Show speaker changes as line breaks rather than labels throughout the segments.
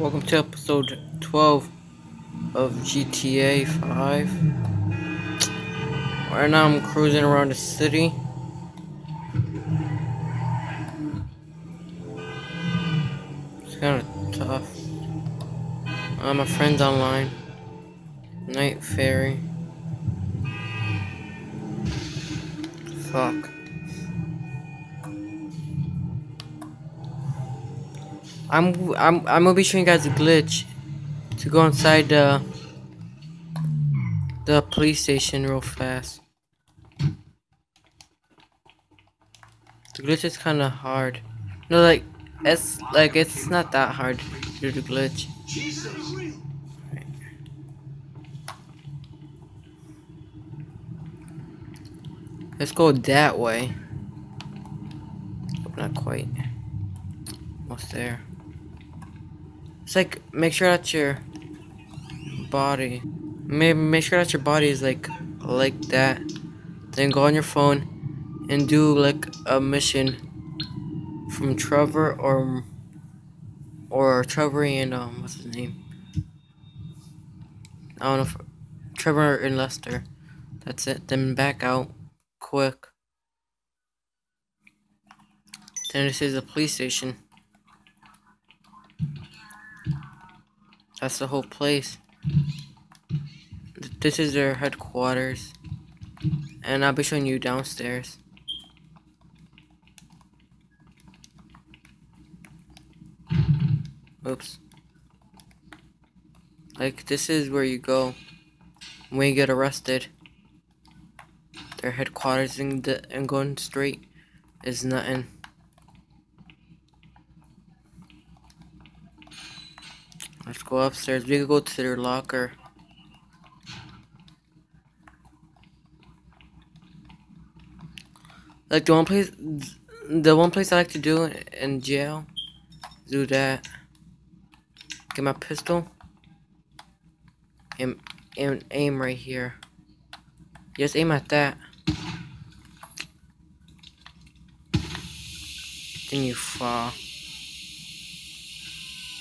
Welcome to episode 12 of GTA 5. Right now I'm cruising around the city. It's kind of tough. Uh, my friend's online. Night Fairy. Fuck. I'm I'm I'm gonna be showing you guys a glitch to go inside the the police station real fast. The glitch is kind of hard. No, like it's like it's not that hard to do the glitch. Let's go that way. not quite. Almost there. It's like make sure that your body, make make sure that your body is like like that. Then go on your phone and do like a mission from Trevor or or Trevor and um what's his name? I don't know if Trevor and Lester. That's it. Then back out quick. Then this is a police station. That's the whole place. This is their headquarters. And I'll be showing you downstairs. Oops. Like, this is where you go when you get arrested. Their headquarters and, and going straight is nothing. Let's go upstairs. We can go to their locker. Like the one place, the one place I like to do in jail, do that. Get my pistol. Aim, aim, aim right here. Just aim at that. Then you fall.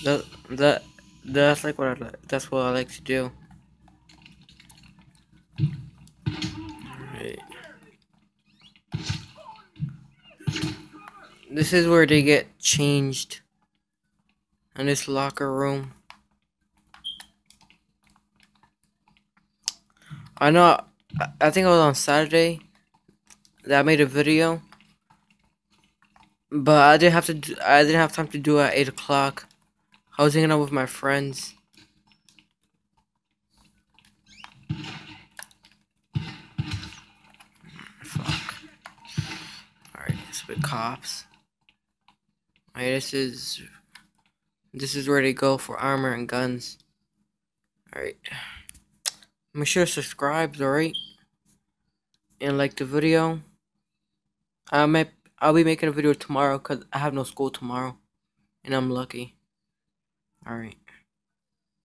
The the that's like what I like. That's what I like to do. This is where they get changed. In this locker room. I know. I think it was on Saturday that I made a video, but I didn't have to. Do, I didn't have time to do it at eight o'clock. I was hanging out with my friends. Fuck. Alright, it's with cops. Alright, this is this is where they go for armor and guns. Alright. Make sure to subscribe, alright? And like the video. I might I'll be making a video tomorrow because I have no school tomorrow. And I'm lucky. All right.